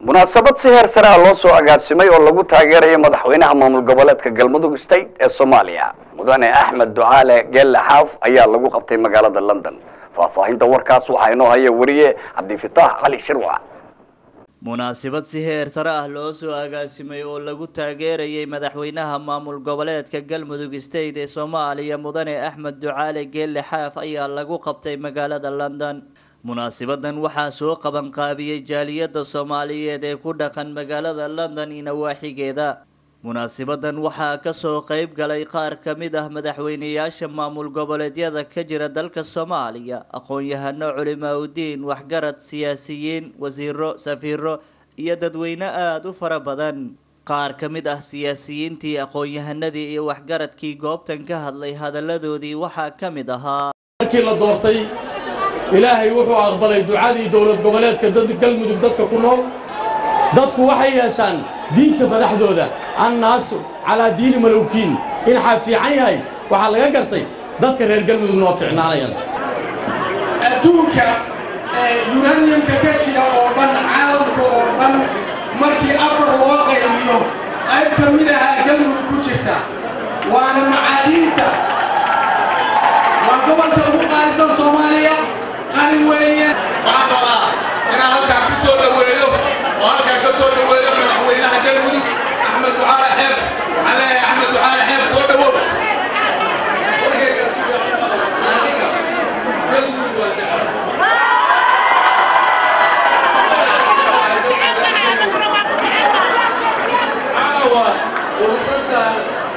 munaasabad si heer sare ah loo soo agaasimay oo lagu taageerayo madaxweynaha maamul goboleedka galmudug state ee soomaaliya. Mudane axmed ducaale geelle xaaf ayaa lagu qabtay magaalada london. Faahfaahinta warkaas waxaa inoo haya wariye cabdifitaax cali shirwac munaasabad si heer sare ah loo soo agaasimay oo lagu taageerayay madaxweynaha maamul goboleedka galmudug state ee soomaaliya mudane axmed ducaale geelle xaaf ayaa lagu qabtay magaalada london munaasabadan waxaa soo qabanqaabiyey jaaliyadda soomaaliyeed ee ku dhaqan magaalada london iyo nawaaxigeeda. Munaasabadan waxaa ka soo qeyb galay qaar ka mid ah madaxweyneyaasha maamul goboleedyada ka jira dalka soomaaliya aqoon-yahano culimaa udiin waxgarad siyaasiyiin wasiiro safiiro iyo dadweyne aada u fara badan. Qaar ka mid ah siyaasiyiintii aqoon-yahanadii iyo waxgaradkii goobtan ka hadlay hadaladoodii waxaa ka mid ahaa ilaahay wuxuu aqbalay ducadii dowlad goboleedka galmudug dadka ku nool. Dadku waxay yeeshaan diinta madaxdooda annaasu calaa diini malowkiin. In xaa fiican yahay waxaa laga gartay dadka reer galmudugna waa ficnaanayaan adduunka yuraniumka ka jira oo dhan caalamka oo dhan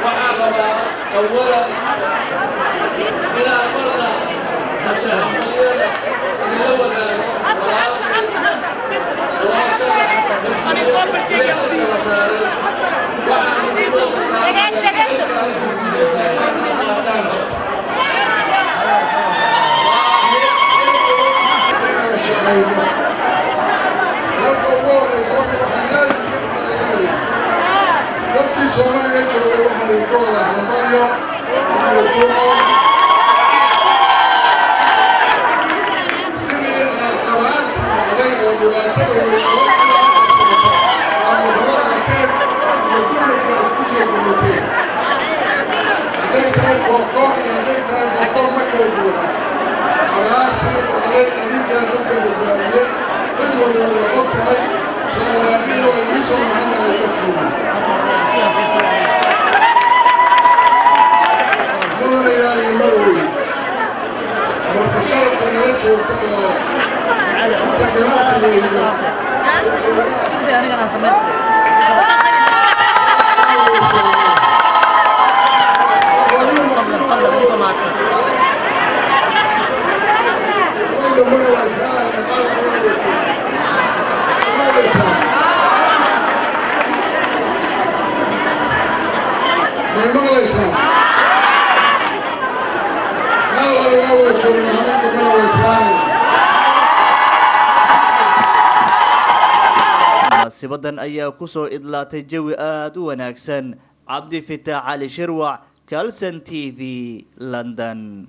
وعاقب أولا إلى أمرنا الشهرية لولا Thank you. Somaliya de todo el. Tutti anni che non. Memang lah munaasibadan ayaa ku soo idlaatay jawi aada u wanaagsan. Cabdi fitaax cali shirwac calson t v london